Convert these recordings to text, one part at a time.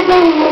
Deus,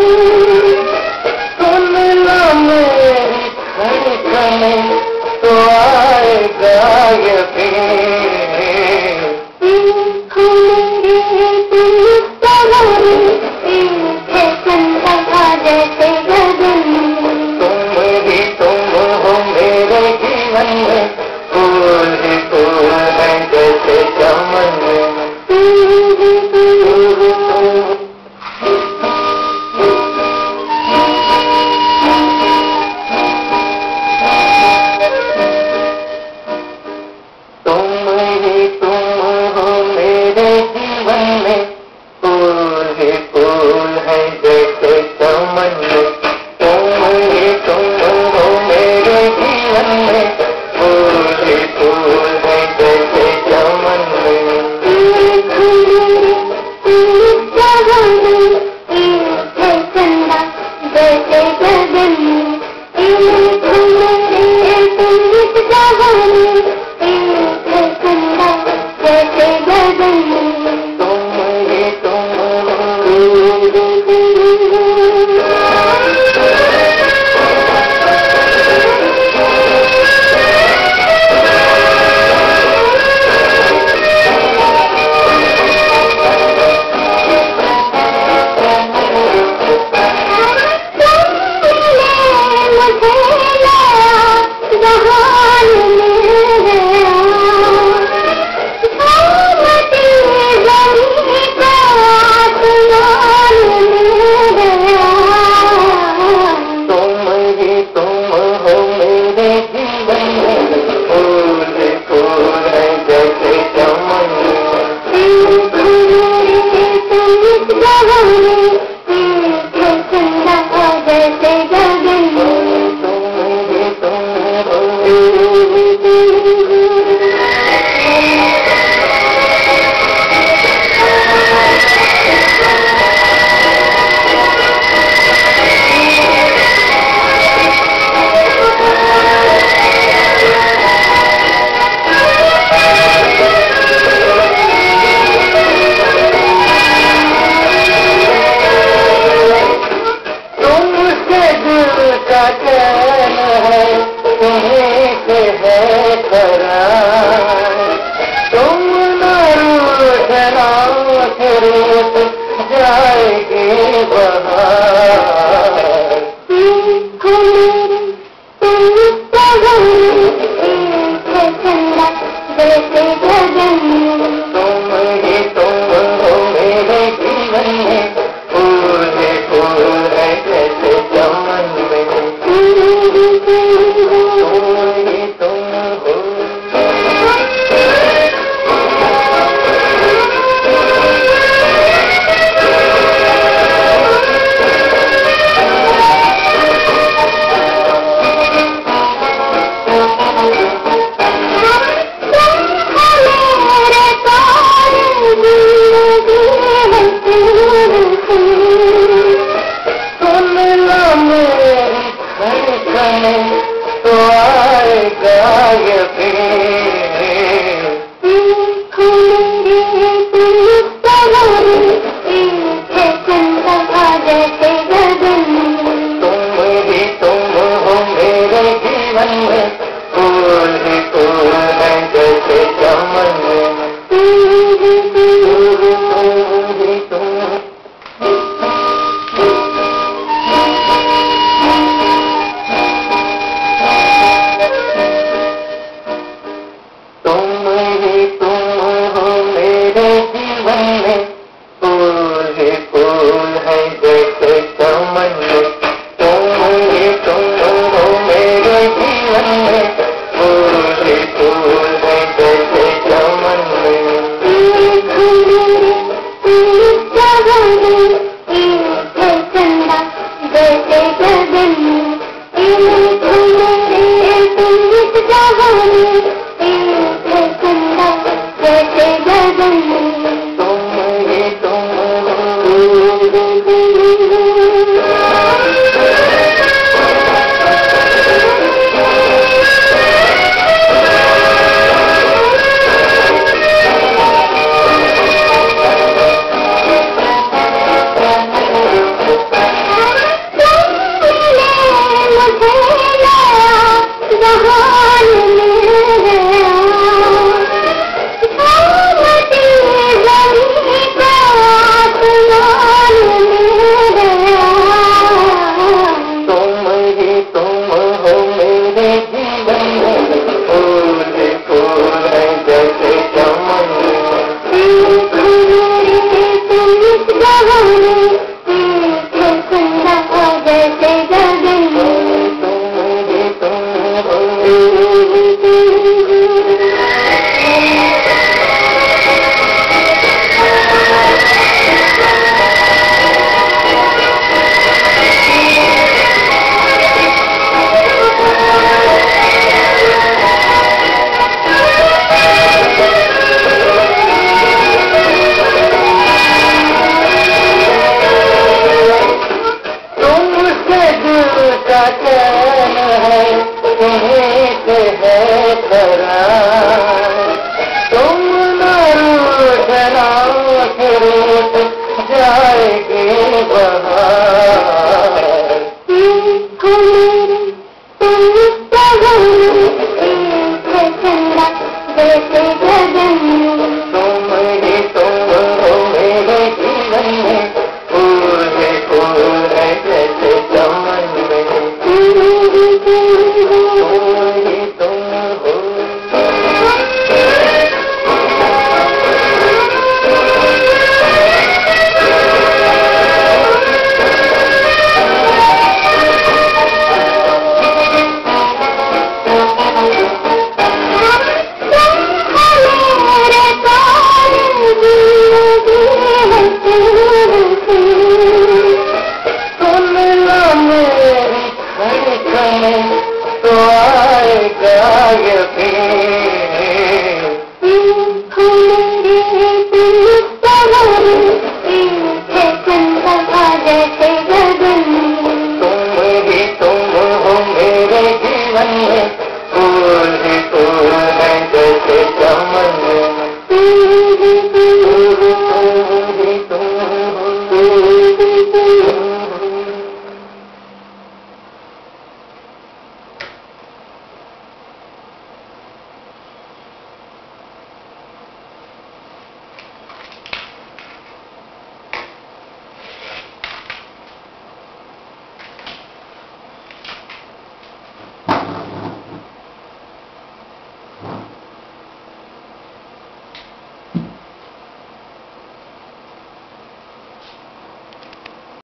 you. I am Jay